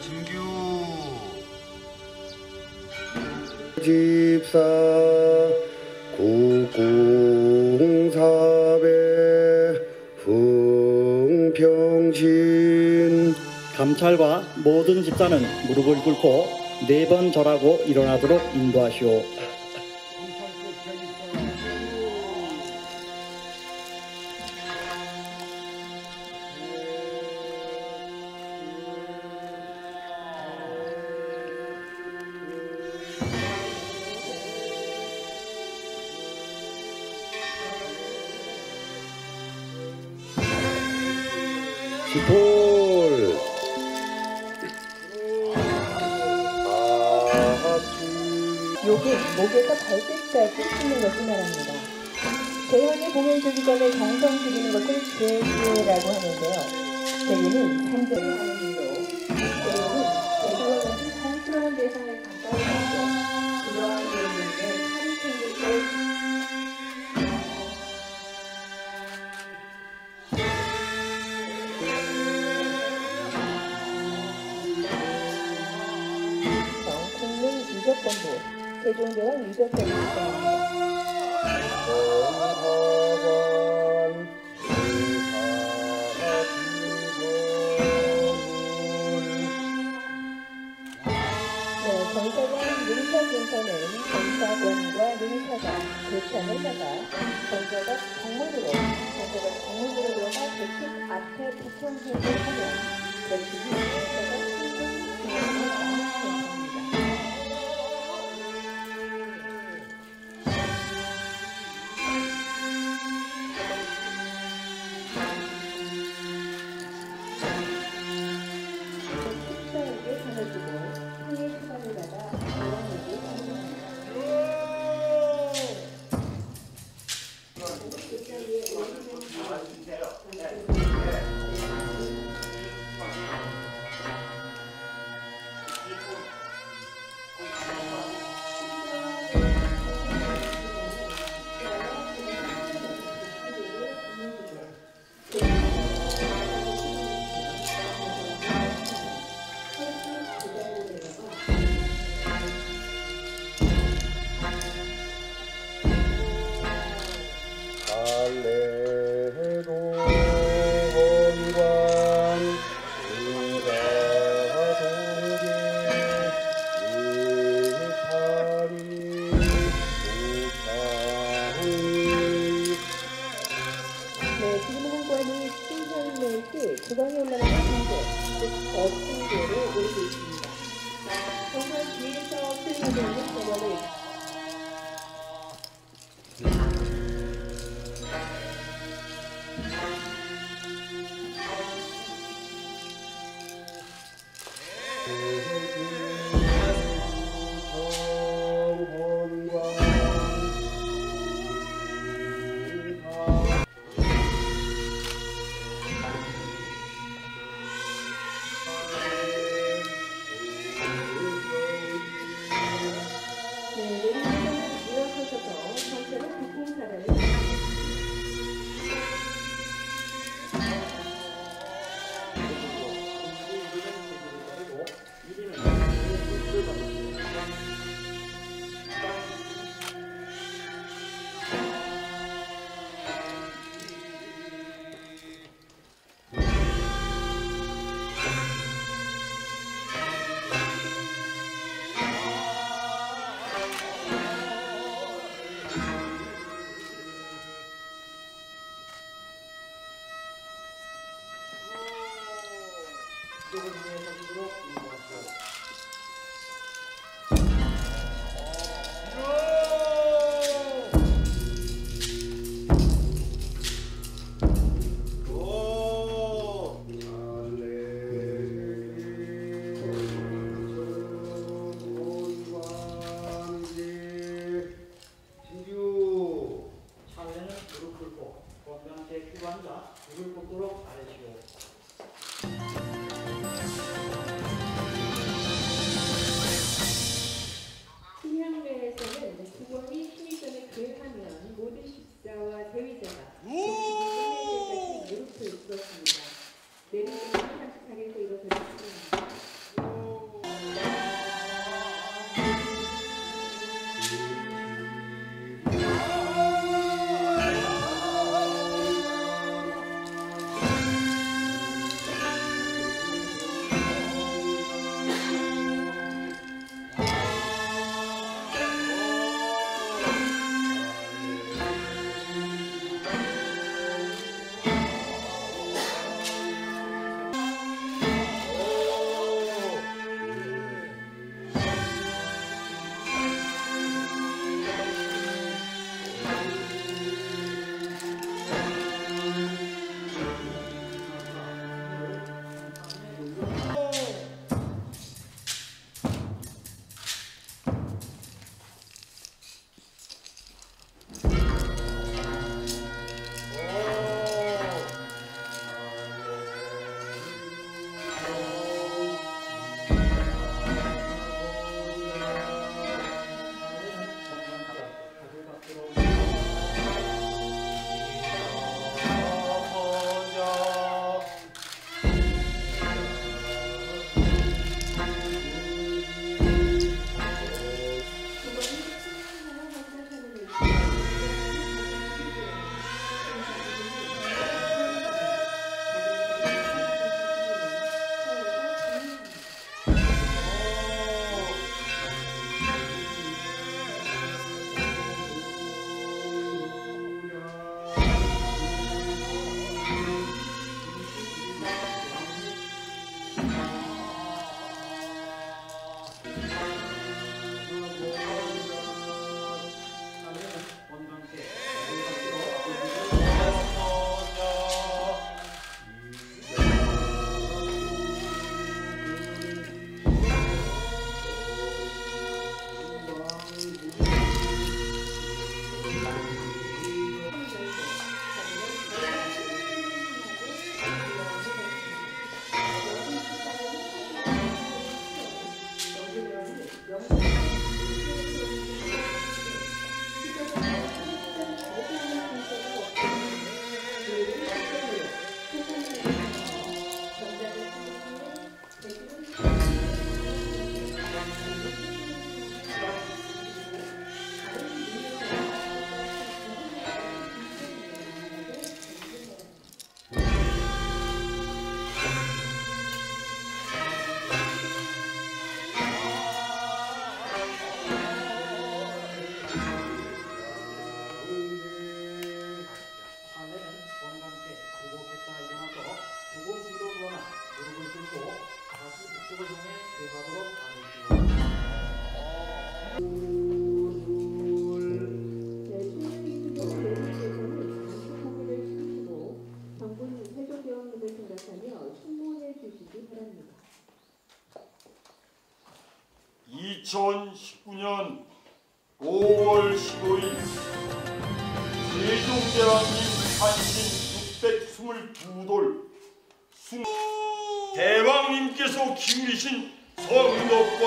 진규 집사 국궁사배 흥평신 감찰과 모든 집사는 무릎을 꿇고 네 번 절하고 일어나도록 인도하시오. 아하수 요게 목에서 발끝까지 씻는 것을 말합니다. 대형의 공연 주기 전에 정성 들이는 것을 제주라고 하는데요. 제주는 산전을 하는 일로, 제주는 제주와 같은 성스러운 대상을 가까이 하고, 그러한 예물에 건하관 의사기존 네, 정사관 능사진서는 정사관과 능사가 교차를 하다가 정사가 정문으로 정사가 정문으로 들어가 대축 앞에 부통회를 하면 대축이 정사가 충분 진행을 정사입니다. 뒤에 신규 내리는 항상 식탁에서 이것을 22돌. 숭... 대왕님께서 기울이신 성덕과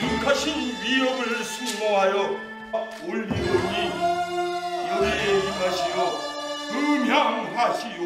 유력하신 위협을 숭모하여 아, 올리오니 여기에 임하시어 음향하시오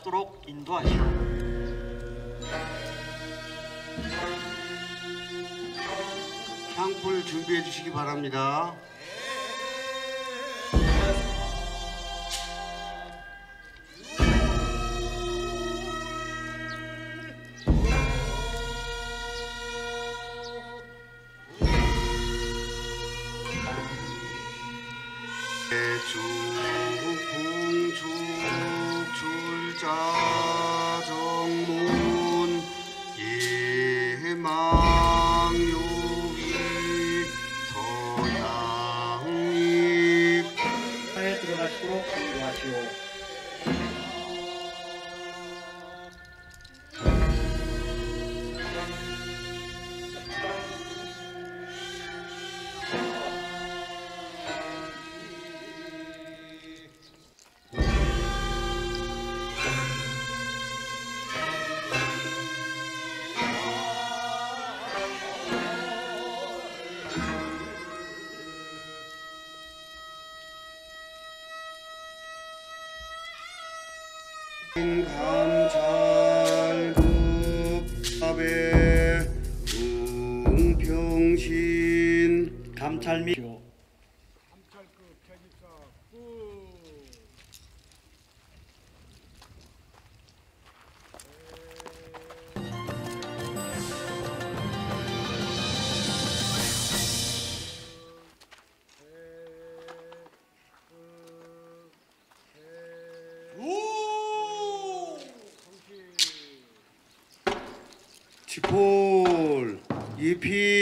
들어가시도록 인도하시오. 향불 준비해 주시기 바랍니다. 감찰급합의 궁평신 감찰미 치폴 이필